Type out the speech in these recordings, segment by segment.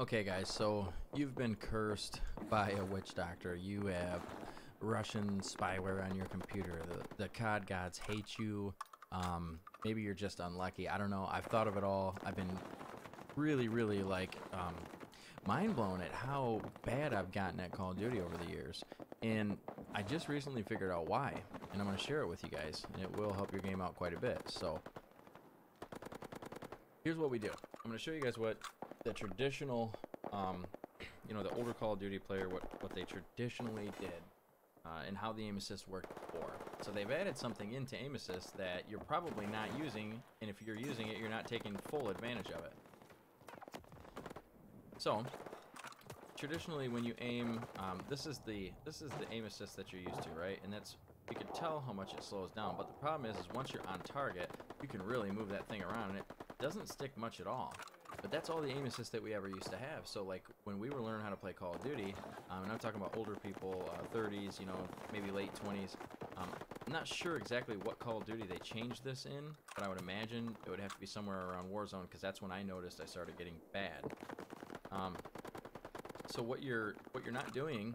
Okay, guys, so you've been cursed by a witch doctor. You have Russian spyware on your computer. The, the COD gods hate you. Um, maybe you're just unlucky. I don't know. I've thought of it all. I've been really, really like um, mind blown at how bad I've gotten at Call of Duty over the years. And I just recently figured out why. And I'm going to share it with you guys. And it will help your game out quite a bit. So here's what we do. I'm going to show you guys what the traditional, um, you know, the older Call of Duty player, what, what they traditionally did, uh, and how the aim assist worked before. So they've added something into aim assist that you're probably not using, and if you're using it, you're not taking full advantage of it. So, traditionally when you aim, um, this is the this is the aim assist that you're used to, right? And that's you can tell how much it slows down. But the problem is, is once you're on target, you can really move that thing around, and it doesn't stick much at all. But that's all the aim assist that we ever used to have. So like when we were learning how to play Call of Duty, um, and I'm talking about older people, uh, 30s, you know, maybe late 20s. Um, I'm not sure exactly what Call of Duty they changed this in, but I would imagine it would have to be somewhere around Warzone because that's when I noticed I started getting bad. Um, so what you're what you're not doing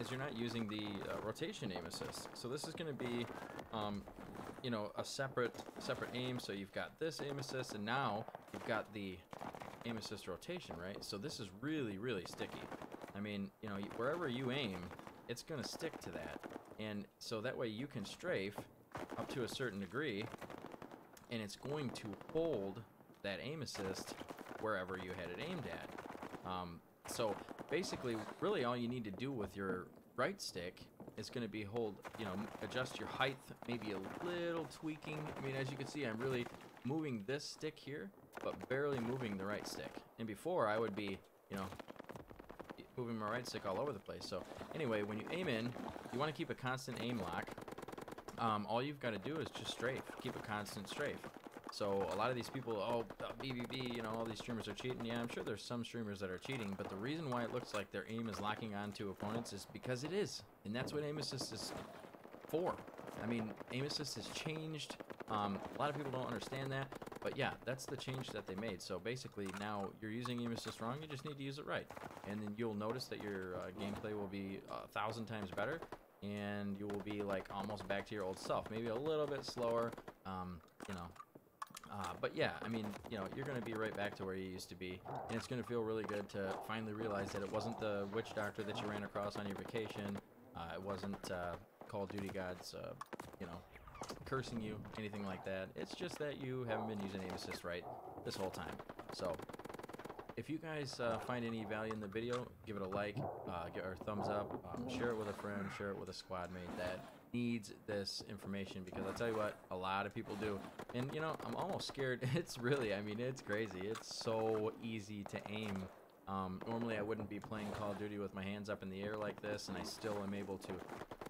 is you're not using the uh, rotation aim assist. So this is going to be, um, you know, a separate separate aim. So you've got this aim assist, and now you've got the aim assist rotation, right? So this is really, really sticky. I mean, you know, wherever you aim, it's going to stick to that. And so that way you can strafe up to a certain degree, and it's going to hold that aim assist wherever you had it aimed at. Um, so basically, really all you need to do with your right stick is going to be hold, you know, adjust your height, maybe a little tweaking. I mean, as you can see, I'm really moving this stick here but barely moving the right stick. And before, I would be, you know, moving my right stick all over the place. So anyway, when you aim in, you want to keep a constant aim lock. Um, all you've got to do is just strafe. Keep a constant strafe. So a lot of these people, oh, BBB, you know, all these streamers are cheating. Yeah, I'm sure there's some streamers that are cheating, but the reason why it looks like their aim is locking onto opponents is because it is. And that's what aim assist is for. I mean, aim assist has changed. Um, a lot of people don't understand that. But yeah, that's the change that they made. So basically now you're using assist wrong, you just need to use it right. And then you'll notice that your uh, gameplay will be a thousand times better and you will be like almost back to your old self. Maybe a little bit slower, um, you know. Uh, but yeah, I mean, you know, you're going to be right back to where you used to be. And it's going to feel really good to finally realize that it wasn't the witch doctor that you ran across on your vacation. Uh, it wasn't uh, Call of Duty God's, uh, you know, cursing you, anything like that. It's just that you haven't been using aim assist right this whole time. So, if you guys uh, find any value in the video, give it a like, uh, give a thumbs up, um, share it with a friend, share it with a squad mate that needs this information because I'll tell you what, a lot of people do. And you know, I'm almost scared. It's really, I mean, it's crazy. It's so easy to aim. Um, normally I wouldn't be playing Call of Duty with my hands up in the air like this and I still am able to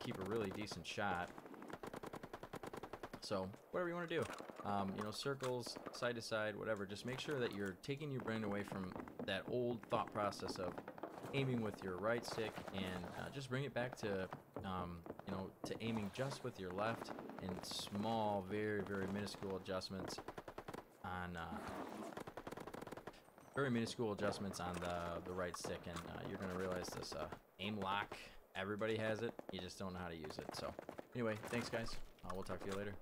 keep a really decent shot. So whatever you want to do, um, you know, circles, side to side, whatever. Just make sure that you're taking your brain away from that old thought process of aiming with your right stick and uh, just bring it back to, um, you know, to aiming just with your left and small, very, very minuscule adjustments on, uh, very minuscule adjustments on the, the right stick and uh, you're going to realize this uh, aim lock, everybody has it, you just don't know how to use it. So anyway, thanks guys. Uh, we'll talk to you later.